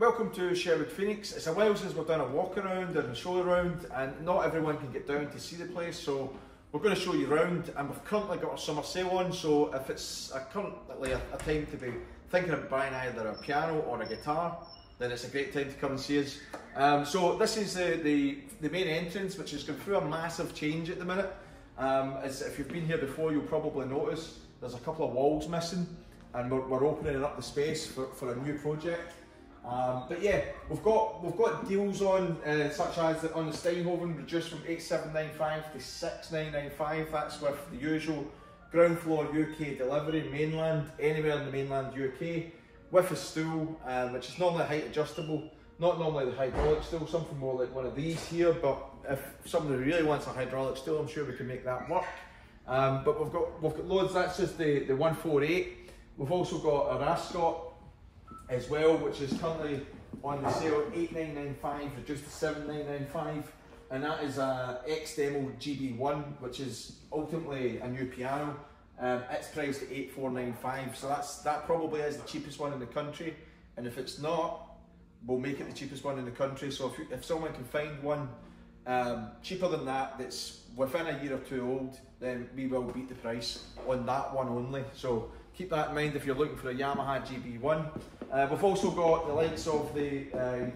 welcome to Sherwood Phoenix. It's a while since we've done a walk around and a show around, and not everyone can get down to see the place, so we're going to show you around. And we've currently got a summer sale on, so if it's a currently a, a time to be thinking of buying either a piano or a guitar, then it's a great time to come and see us. Um, so this is the, the, the main entrance, which is going through a massive change at the minute. Um, as if you've been here before, you'll probably notice there's a couple of walls missing, and we're, we're opening up the space for, for a new project. Um, but yeah, we've got we've got deals on uh, such as on the Steinhoven reduced from 8795 to 6995. That's with the usual ground floor UK delivery, mainland, anywhere in the mainland UK, with a stool, um, which is normally height adjustable. Not normally the hydraulic stool, something more like one of these here, but if somebody really wants a hydraulic stool, I'm sure we can make that work. Um, but we've got we've got loads, that's just the, the 148. We've also got a Rascot as well, which is currently on the sale 8995 reduced to 7995 and that is a X Demo GB1 which is ultimately a new piano. Um, it's priced at 8495 so that's that probably is the cheapest one in the country. And if it's not we'll make it the cheapest one in the country. So if, you, if someone can find one um, cheaper than that that's within a year or two old then we will beat the price on that one only. So keep that in mind if you're looking for a Yamaha GB1 uh, we've also got the likes of the uh,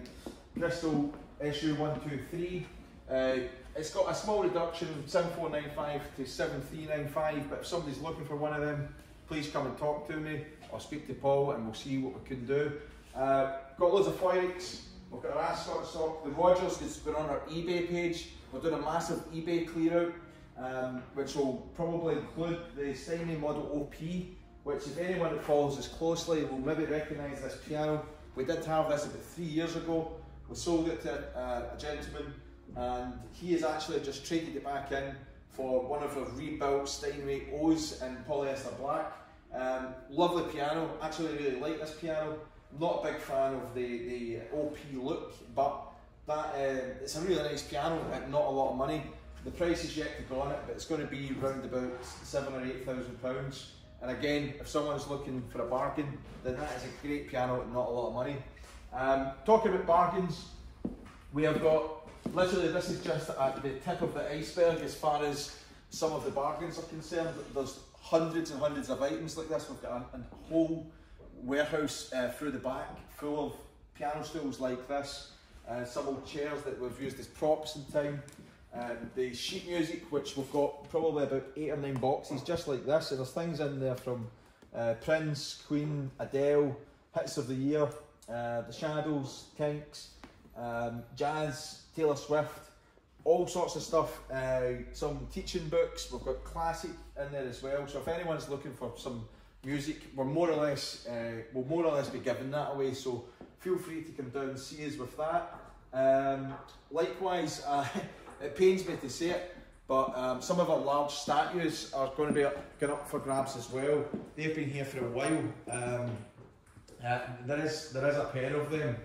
Crystal SU123. Uh, it's got a small reduction from 7495 to 7395, but if somebody's looking for one of them, please come and talk to me or speak to Paul and we'll see what we can do. Uh, got loads of Forex, we've got our Ascot stock, the Rogers that's been on our eBay page. We're doing a massive eBay clear out, um, which will probably include the Steinway Model OP, which if anyone that follows us closely will maybe recognise this piano. We did have this about three years ago. We sold it to a gentleman and he has actually just traded it back in for one of our rebuilt Steinway O's in polyester black. Um, lovely piano, actually really like this piano. Not a big fan of the, the OP look, but that uh, it's a really nice piano at not a lot of money. The price is yet to go on it, but it's going to be around about seven or eight thousand pounds. And again, if someone's looking for a bargain, then that is a great piano at not a lot of money. Um, talking about bargains, we have got, literally this is just at the tip of the iceberg as far as some of the bargains are concerned. There's hundreds and hundreds of items like this. We've got a, a whole warehouse uh, through the back full of piano stools like this. Uh, some old chairs that we've used as props in time. Um, the sheet music, which we've got probably about eight or nine boxes just like this, and there's things in there from uh, Prince, Queen, Adele, Hits of the Year, uh, The Shadows, Kinks, um, Jazz, Taylor Swift, all sorts of stuff. Uh, some teaching books, we've got classic in there as well. So if anyone's looking for some music, we're more or less, uh, we'll more or less be giving that away. So feel free to come down and see us with that. Um, likewise, it pains me to say it, but um, some of our large statues are going to be up, going up for grabs as well. They've been here for a while. Um, uh, there is there is a pair of them,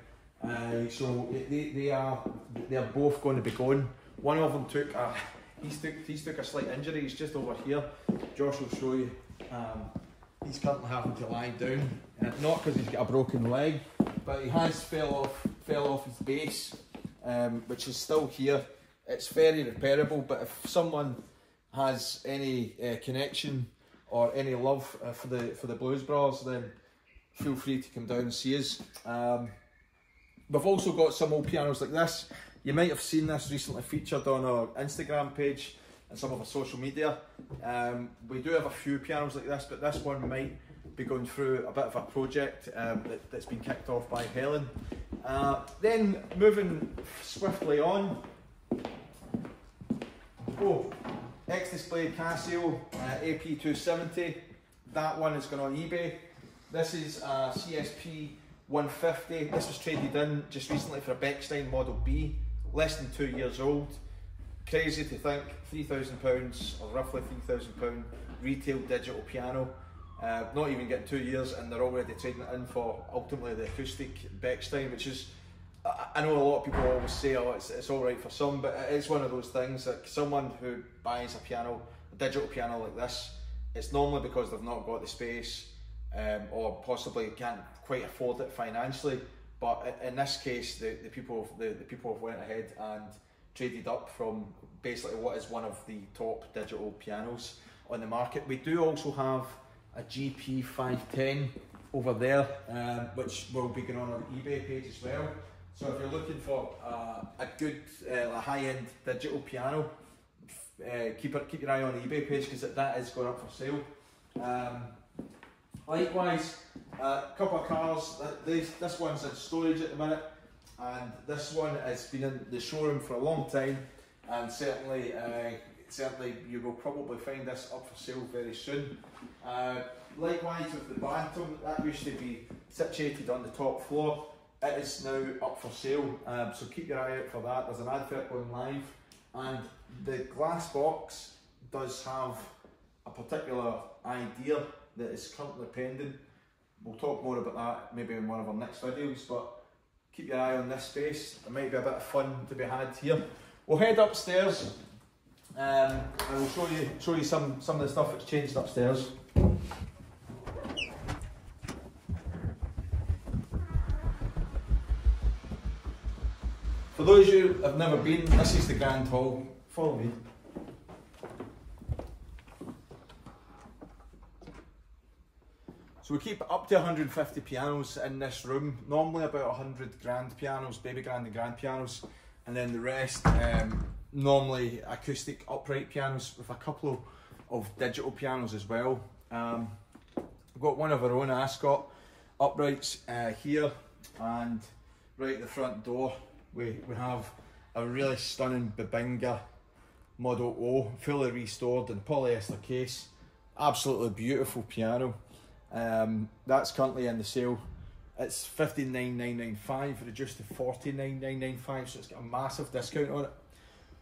uh, so they, they are they are both going to be gone. One of them took a he's took he's took a slight injury. He's just over here. Josh will show you. Um, he's currently having to lie down, uh, not because he's got a broken leg, but he has fell off fell off his base, um, which is still here it's very repairable. But if someone has any uh, connection or any love uh, for the for the Blues Brothers, then feel free to come down and see us. Um, we've also got some old pianos like this. You might have seen this recently featured on our Instagram page and some of our social media. Um, we do have a few pianos like this, but this one might be going through a bit of a project um, that, has been kicked off by Helen. Uh, then moving swiftly on, Oh, X Display Casio uh, AP270. That one is going on eBay. This is a CSP 150. This was traded in just recently for a Bechstein Model B, less than two years old. Crazy to think, £3,000 or roughly £3,000 retail digital piano. Uh, not even getting two years and they're already trading it in for ultimately the acoustic Bechstein, which is I know a lot of people always say, "Oh, it's, it's all right for some," but it's one of those things. Like someone who buys a piano, a digital piano like this, it's normally because they've not got the space, um, or possibly can't quite afford it financially. but in this case, the, the people the, the people have went ahead and traded up from basically what is one of the top digital pianos on the market. We do also have a GP 510 over there, um, which will be going on our eBay page as well. So if you're looking for uh, a good, uh, high-end digital piano, uh, keep keep your eye on the eBay page because that is going up for sale. Um, likewise, a uh, couple of cars. This, this one's in storage at the minute, and this one has been in the showroom for a long time, and certainly, uh, certainly you will probably find this up for sale very soon. Uh, likewise with the Bantam, that used to be situated on the top floor. It is now up for sale, um, so keep your eye out for that. There's an advert going live, and the glass box does have a particular idea that is currently pending. We'll talk more about that maybe in one of our next videos, but keep your eye on this space. There might be a bit of fun to be had here. We'll head upstairs um, and we'll show you show you some, some of the stuff that's changed upstairs. Those of you who have never been, this is the Grand Hall. Follow me. So we keep up to 150 pianos in this room, normally about 100 grand pianos, baby grand and grand pianos, and then the rest um, normally acoustic upright pianos with a couple of digital pianos as well. Um, we've got one of our own Ascot uprights uh, here and right at the front door we, we have a really stunning Bubinga Model O, fully restored in polyester case. Absolutely beautiful piano. Um, that's currently in the sale. It's 15995 reduced to 49995 so it's got a massive discount on it.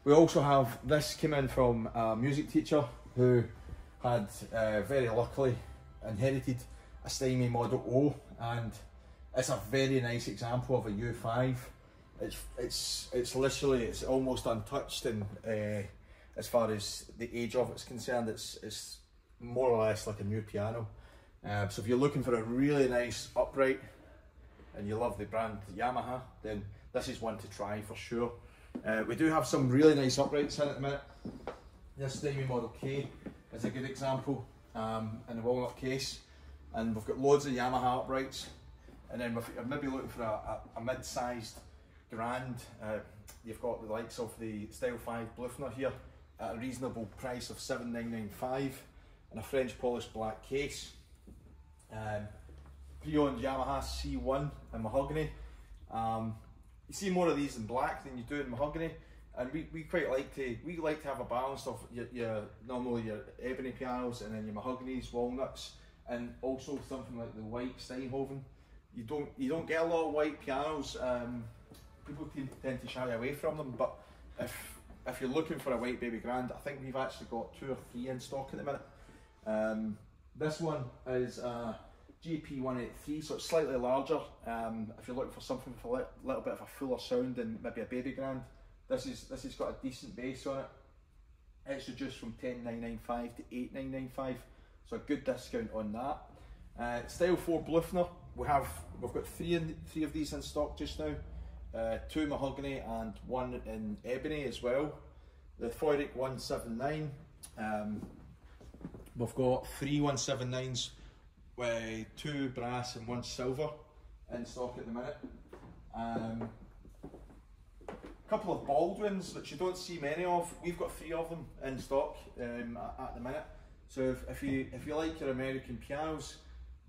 We also have this came in from a music teacher who had uh, very luckily inherited a Steinway Model O and it's a very nice example of a U5. It's it's it's literally it's almost untouched and uh, as far as the age of it's concerned it's it's more or less like a new piano. Uh, so if you're looking for a really nice upright and you love the brand Yamaha, then this is one to try for sure. Uh, we do have some really nice uprights in at the minute. This Steinway Model K is a good example um, in the walnut case. And we've got loads of Yamaha uprights. And then if you're maybe looking for a, a, a mid-sized grand, uh, you've got the likes of the Style 5 Blüthner here at a reasonable price of 7995 and a French polished black case. Um, pre-owned Yamaha C1 in mahogany. Um, you see more of these in black than you do in mahogany, and we, we quite like to we like to have a balance of your, your normally your ebony pianos and then your mahoganies, walnuts, and also something like the white Steinhoven. You don't you don't get a lot of white pianos. Um, people tend to shy away from them, but if if you're looking for a white baby grand, I think we've actually got two or three in stock at the minute. Um, this one is a GP183, so it's slightly larger. Um, if you're looking for something with a little bit of a fuller sound and maybe a baby grand, this is this has got a decent bass on it. It's reduced from 10995 to 8995, so a good discount on that. Uh, Style 4 Blüthner, we have we've got three in, three of these in stock just now. Uh, two mahogany and one in ebony as well. The Feurich 179. Um, We've got three 179s with two brass and one silver in stock at the minute. Um, a couple of Baldwins, which you don't see many of. We've got three of them in stock um, at, at, the minute. So if, if, you if you like your American pianos,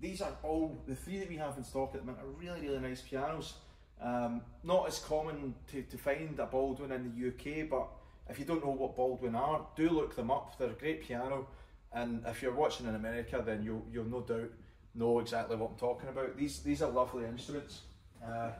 these are all the three that we have in stock at the minute are really really nice pianos. Um, not as common to, to find a Baldwin in the UK, but if you don't know what Baldwin are, do look them up. They're a great piano. And if you're watching in America, then you'll you'll no doubt know exactly what I'm talking about. These these are lovely instruments. Uh,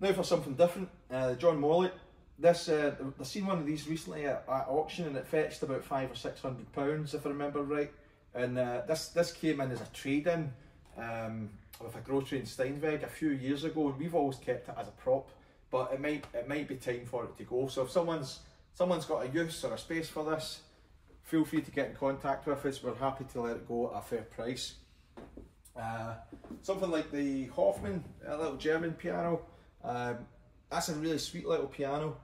now for something different, uh, John Morley. This uh, I've seen one of these recently at, at, auction, and it fetched about five or six hundred pounds, if I remember right. And uh, this this came in as a trade-in um, with a Grotrian Steinweg a few years ago, and we've always kept it as a prop. But it might it might be time for it to go. So if someone's someone's got a use or a space for this, feel free to get in contact with us. We're happy to let it go at a fair price. Uh, something like the Hoffmann, a little German piano. Um, that's a really sweet little piano,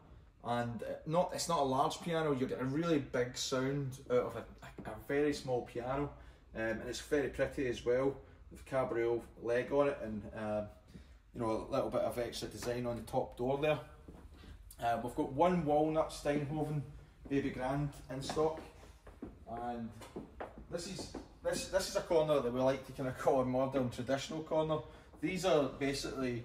and not it's not a large piano. You get a really big sound out of a, a very small piano, um, and it's very pretty as well with cabriole leg on it, and uh, you know a little bit of extra design on the top door there. Uh, we've got one walnut Steinhoven Baby Grand in stock, and this is this this is a corner that we like to kind of call a modern traditional corner. These are basically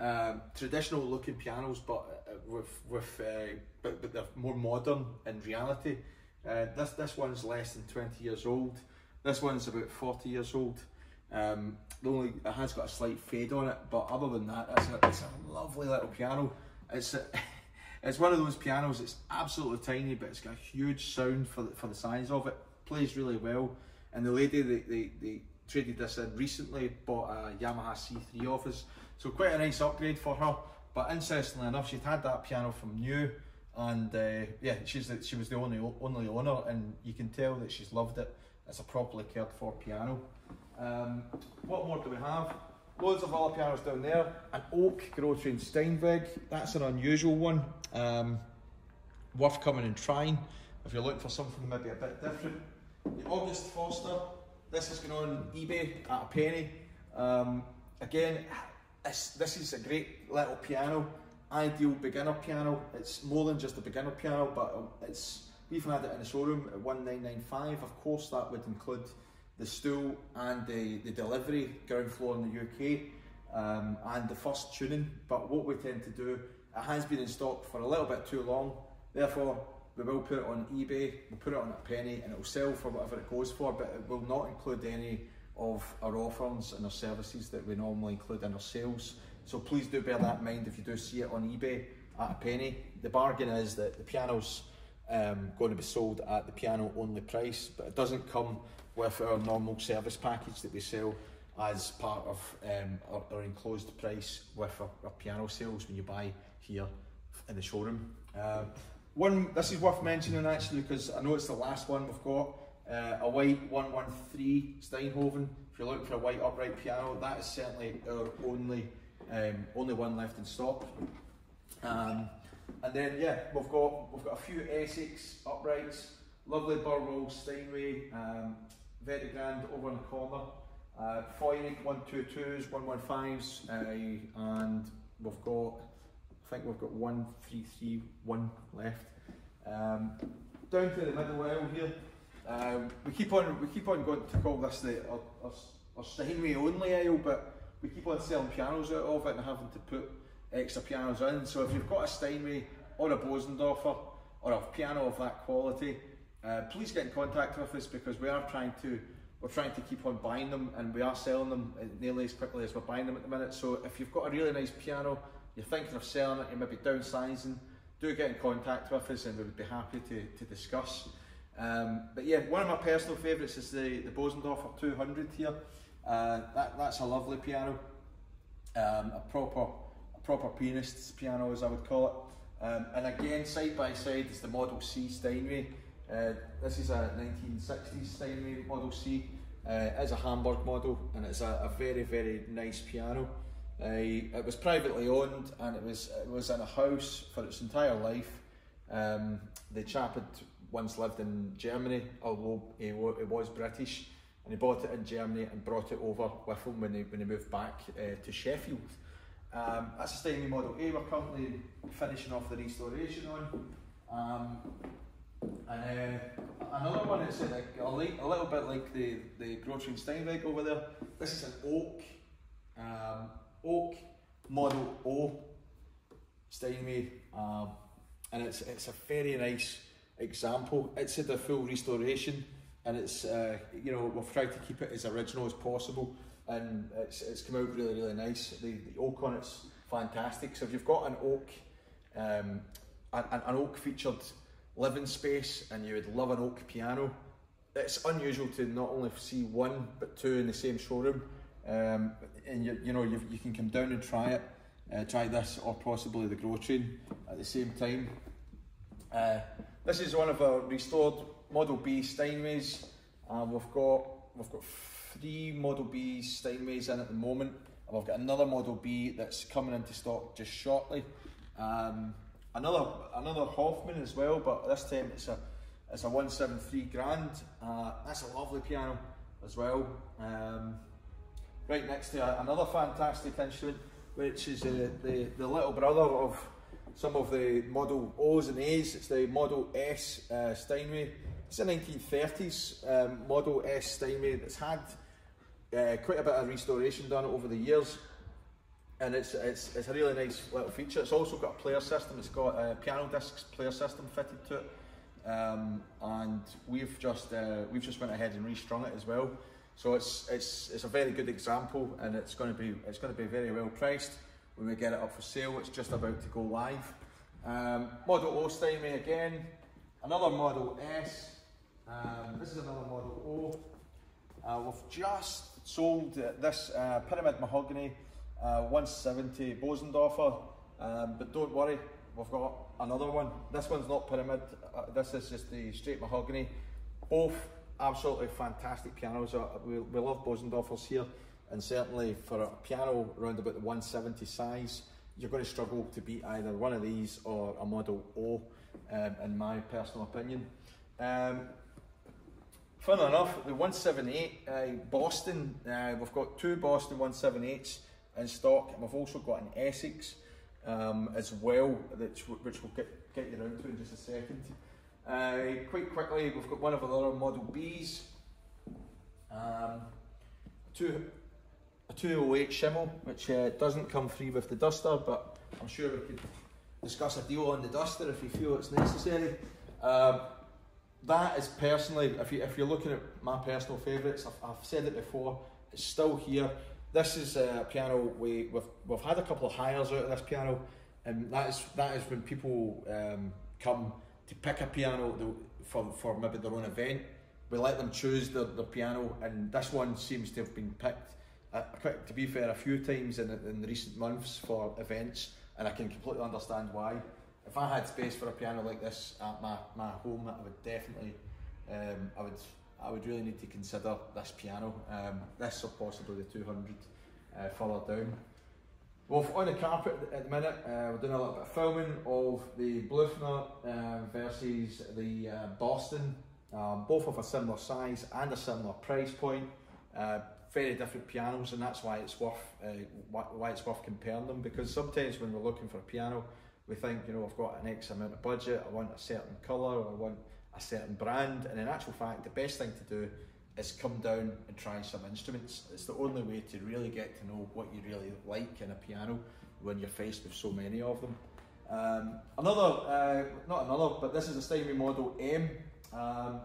um, traditional looking pianos, but uh, with with uh, but, but they're more modern in reality. Uh, this this one's less than twenty years old. This one's about forty years old. Um, the only it has got a slight fade on it, but other than that, it's a, it's a lovely little piano. It's a, it's one of those pianos. It's absolutely tiny, but it's got a huge sound for the, for the size of it. Plays really well. And the lady they, they, they traded this in recently bought a Yamaha C3 off us. So quite a nice upgrade for her. But interestingly enough, she'd had that piano from new, and uh, yeah, she's the, she was the only only owner, and you can tell that she's loved it. It's a properly cared for piano. Um, what more do we have? Loads of other pianos down there. An oak Grotrian Steinweg. That's an unusual one. Um, worth coming and trying if you're looking for something maybe a bit different. The August Förster. This is going on eBay at a penny. Um, again, this, this is a great little piano, ideal beginner piano. It's more than just a beginner piano, but it's we've had it in the showroom at 1995. Of course, that would include the stool and the, the delivery ground floor in the UK um, and the first tuning. But what we tend to do, it has been in stock for a little bit too long. Therefore, we will put it on eBay, we'll put it on a penny and it will sell for whatever it goes for, but it will not include any of our offers and our services that we normally include in our sales. So please do bear that in mind if you do see it on eBay at a penny. The bargain is that the piano's um, going to be sold at the piano only price, but it doesn't come with our normal service package that we sell as part of um, our, our, enclosed price with our, our, piano sales when you buy here in the showroom. Uh, one, this is worth mentioning actually because I know it's the last one we've got. Uh, a white 113 Steinhoven. If you're looking for a white upright piano, that is certainly our only um, only one left in stock. Um, and then yeah, we've got we've got a few Essex uprights, lovely Burwell Steinway, um, very grand over in the corner. Uh, Feurich 122s, 115s, uh, and we've got, I think we've got 1331 left. Um, down to the middle aisle here, um, we keep on we keep on going to call this the our, our, our Steinway only aisle, but we keep on selling pianos out of it and having to put extra pianos in. So if you've got a Steinway or a Bosendorfer or a piano of that quality, uh, please get in contact with us because we are trying to we're trying to keep on buying them and we are selling them nearly as quickly as we're buying them at the minute. So if you've got a really nice piano, you're thinking of selling it, you may be downsizing, do get in contact with us and we would be happy to, to discuss. Um, but yeah, one of my personal favourites is the, the Bosendorfer 200 here. Uh, that, that's a lovely piano, um, a proper a proper pianist's piano as I would call it. Um, and again, side by side is the Model C Steinway. Uh, this is a 1960s Steinway Model C. Uh, it's a Hamburg model and it's a, a very very nice piano. Uh, it was privately owned and it was it was in a house for its entire life. Um, the chap had once lived in Germany, although he, he was British, and he bought it in Germany and brought it over with him when he, when he moved back uh, to Sheffield. Um, that's a Steinway Model A we're currently finishing off the restoration on. Um, and uh, another one is like a, a, little bit like the, the Grotrian Steinweg over there. This is an oak, um, oak Model O Steinway, um, and it's, it's a very nice example. It's a full restoration and it's uh, you know we've tried to keep it as original as possible and it's, it's come out really really nice. The, the oak on it's fantastic. So if you've got an oak, um, an, an oak featured living space and you would love an oak piano, it's unusual to not only see one but two in the same showroom. Um, and you, you know you, you can come down and try it, uh, try this or possibly the Grotrian at the same time. Uh, this is one of our restored Model B Steinways. Uh, we've got we've got three Model B Steinways in at the moment. And we've got another Model B that's coming into stock just shortly. Um, another another Hoffmann as well, but this time it's a it's a 173 grand. Uh, that's a lovely piano as well. Um, right next to another fantastic instrument, which is uh, the, the little brother of some of the Model O's and A's. It's the Model S uh, Steinway. It's a 1930s um, Model S Steinway that's had uh, quite a bit of restoration done over the years. And it's, it's, it's a really nice little feature. It's also got a player system. It's got a piano discs player system fitted to it. Um, and we've just uh, we've just went ahead and restrung it as well. So it's it's it's a very good example, and it's going to be it's going to be very well priced when we get it up for sale. It's just about to go live. Um, model O Steinway again, another Model S. Um, this is another Model O. Uh, we've just sold uh, this uh, Pyramid Mahogany uh, 170 Bosendorfer, um, but don't worry, we've got another one. This one's not Pyramid, uh, this is just the straight mahogany. Both absolutely fantastic pianos. Uh, we, we love Bosendorfers here and certainly for a piano around about the 170 size, you're going to struggle to beat either one of these or a Model O, um, in my personal opinion. Um, Funnily enough, the 178 uh, Boston, uh, we've got two Boston 178s in stock, and we've also got an Essex um, as well, which, which we'll get, get you around to in just a second. Uh, quite quickly, we've got one of our other Model Bs, um, two, a 208 Schimmel, which uh, doesn't come free with the Duster, but I'm sure we could discuss a deal on the Duster if you feel it's necessary. Um, that is personally, if, you, if you're looking at my personal favourites, I've, I've, said it before, it's still here. This is a piano we, we've, we've had a couple of hires out of this piano, and that is, that is when people um, come to pick a piano for, for maybe their own event. We let them choose their, their piano, and this one seems to have been picked, uh, to be fair, a few times in, in recent months for events, and I can completely understand why if I had space for a piano like this at my, my home, I would definitely, um, I would, I would really need to consider this piano. Um, this or possibly the 200 uh, further down. Well, on the carpet at the minute, uh, we're doing a little bit of filming of the Blüthner uh, versus the uh, Boston. Um, both of a similar size and a similar price point. Uh, very different pianos, and that's why it's worth uh, why it's worth comparing them. Because sometimes when we're looking for a piano, we think, you know, I've got an X amount of budget, I want a certain colour, I want a certain brand, and in actual fact, the best thing to do is come down and try some instruments. It's the only way to really get to know what you really like in a piano when you're faced with so many of them. Um, another, uh, not another, but this is a Steinway Model M, um,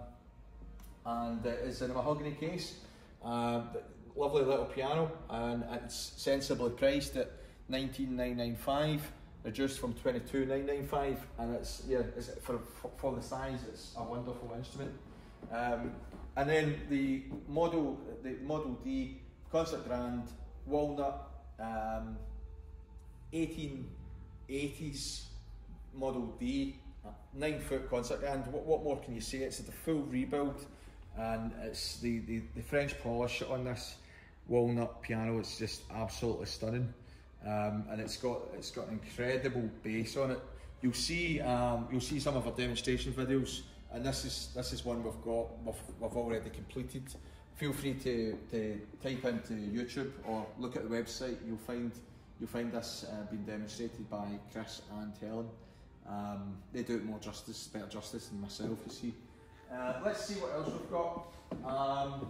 and it's in a mahogany case. Um, lovely little piano, and it's sensibly priced at 19995 reduced from 22,995 and it's yeah it's, for, for the size it's a wonderful instrument. Um, and then the model the model D concert grand walnut um, 1880s model D nine foot concert grand what, what more can you say? It's a full rebuild and it's the, the, the French polish on this walnut piano it's just absolutely stunning um, and it's got it's got an incredible bass on it. You'll see um, you'll see some of our demonstration videos, and this is this is one we've got we've, we've already completed. Feel free to, to type into YouTube or look at the website. You'll find you'll find this uh, being demonstrated by Chris and Helen. Um, they do it more justice, better justice than myself. You see. Uh, let's see what else we've got. Um,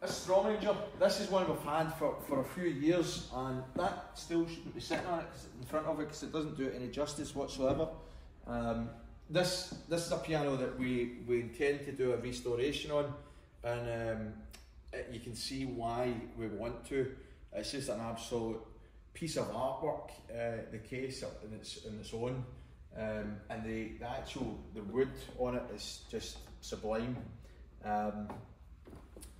this Strominger, this is one we've had for, for a few years, and that still shouldn't be sitting on it in front of it because it doesn't do it any justice whatsoever. Um, this this is a piano that we, we intend to do a restoration on, and um, it, you can see why we want to. It's just an absolute piece of artwork, uh, the case in its in its own, um, and the, the actual the wood on it is just sublime. Um,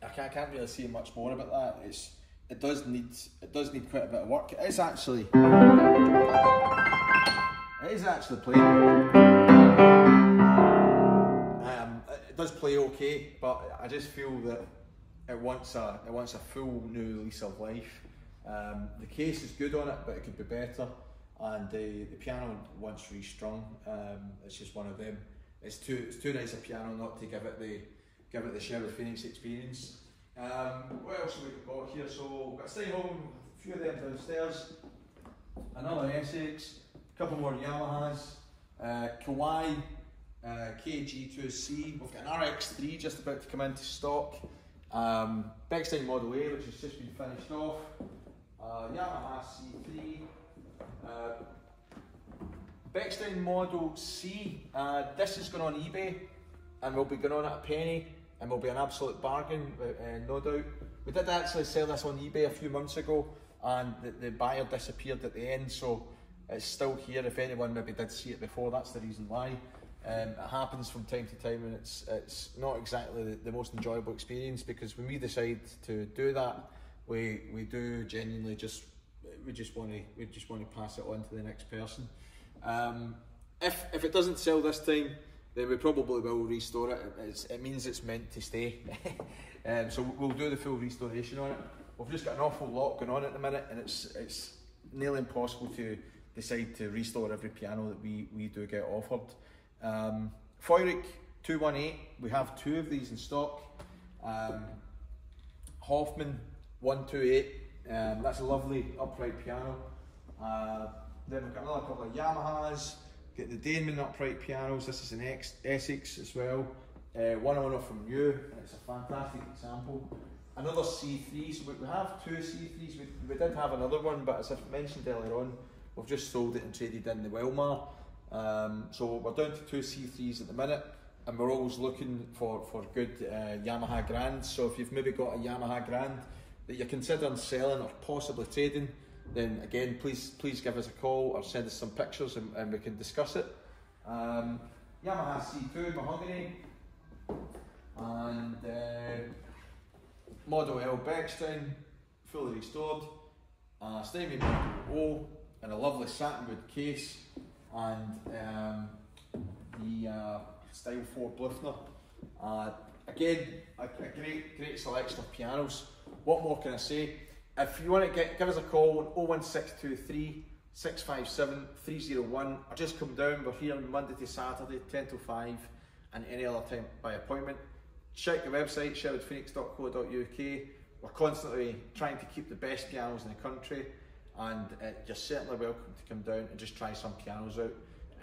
I can't, I can't really say much more about that. It's it does need it does need quite a bit of work. It is actually it is actually playing. Um, it does play okay, but I just feel that it wants a it wants a full new lease of life. Um, the case is good on it, but it could be better. And the, the piano once restrung, um, it's just one of them. It's too it's too nice a piano not to give it the give it the Sherwood Phoenix experience. Um, what else have we got here? So we've got Steinhoven, a few of them downstairs, another Essex, a couple more Yamahas, uh, Kawai uh, KG2C. We've got an RX3 just about to come into stock. Um, Bechstein Model A, which has just been finished off. Uh, Yamaha C3. Uh, Bechstein Model C. Uh, this is going on eBay and will be going on at a penny and will be an absolute bargain, uh, no doubt. We did actually sell this on eBay a few months ago and the, the buyer disappeared at the end, so it's still here. If anyone maybe did see it before, that's the reason why. Um, it happens from time to time, and it's it's not exactly the, the, most enjoyable experience because when we decide to do that, we we do genuinely just we just want to we just want to pass it on to the next person. Um, if if it doesn't sell this time, then we probably will restore it. It's, it means it's meant to stay. um, so we'll do the full restoration on it. We've just got an awful lot going on at the minute, and it's it's nearly impossible to decide to restore every piano that we we do get offered. Um, Feurich 218, we have two of these in stock. Um, Hoffmann 128, um, that's a lovely upright piano. Uh, then we've got another couple of Yamahas, the Danemann upright pianos, this is an X Essex as well. Uh, one owner from you, and it's a fantastic example. Another C3, so we have two C3s, we, we did have another one, but as I mentioned earlier on, we've just sold it and traded in the Welmar. Um, so we're down to two C3s at the minute and we're always looking for, for good uh, Yamaha Grands. So if you've maybe got a Yamaha Grand that you're considering selling or possibly trading, then again, please please give us a call or send us some pictures and, and we can discuss it. Um, Yamaha C2 Mahogany and uh, Model L Bechstein, fully restored, uh, Steinway Model O, and a lovely satinwood case and um, the uh, Style 4 Blüthner. Uh, again, a, a, great, great selection of pianos. What more can I say? If you want to get, give us a call on 01623 657 301 or just come down. We're here Monday to Saturday, 10 to 5, and any other time by appointment. Check the website, sherwoodphoenix.co.uk. We're constantly trying to keep the best pianos in the country and uh, you're certainly welcome to come down and just try some pianos out.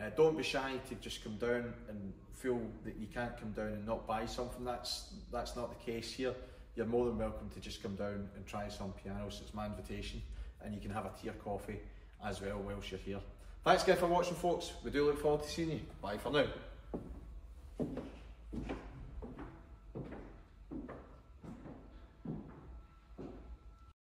Uh, don't be shy to just come down and feel that you can't come down and not buy something. That's that's not the case here you're more than welcome to just come down and try some pianos. It's my invitation, and you can have a tea or coffee as well whilst you're here. Thanks again for watching, folks. We do look forward to seeing you. Bye for now.